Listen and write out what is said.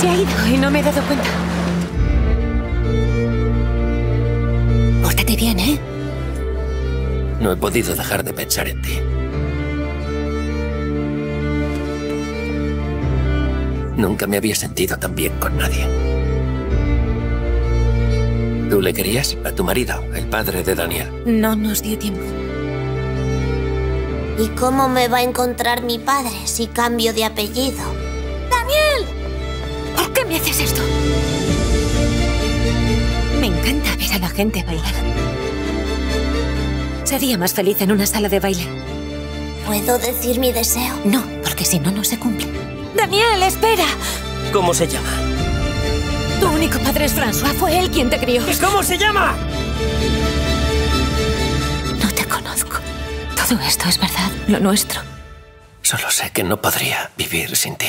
Se ha ido y no me he dado cuenta. Pórtate bien, ¿eh? No he podido dejar de pensar en ti. Nunca me había sentido tan bien con nadie. ¿Tú le querías? A tu marido, el padre de Daniel. No nos dio tiempo. ¿Y cómo me va a encontrar mi padre si cambio de apellido? ¡Daniel! ¿Por qué me haces esto? Me encanta ver a la gente bailar. Sería más feliz en una sala de baile. ¿Puedo decir mi deseo? No, porque si no, no se cumple. ¡Daniel, espera! ¿Cómo se llama? Tu único padre es François. Fue él quien te crió. ¿Cómo se llama? No te conozco. Todo esto es verdad, lo nuestro. Solo sé que no podría vivir sin ti.